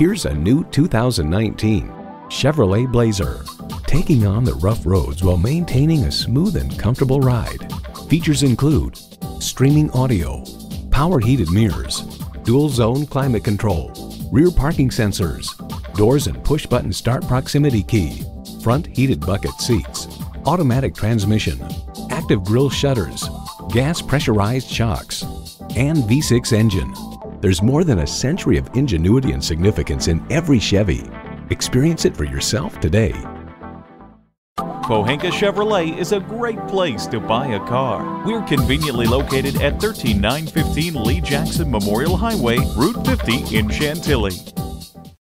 Here's a new 2019 Chevrolet Blazer. Taking on the rough roads while maintaining a smooth and comfortable ride. Features include streaming audio, power heated mirrors, dual zone climate control, rear parking sensors, doors and push button start proximity key, front heated bucket seats, automatic transmission, active grille shutters, gas pressurized shocks, and V6 engine. There's more than a century of ingenuity and significance in every Chevy. Experience it for yourself today. Pohanka Chevrolet is a great place to buy a car. We're conveniently located at 13915 Lee Jackson Memorial Highway, Route 50 in Chantilly.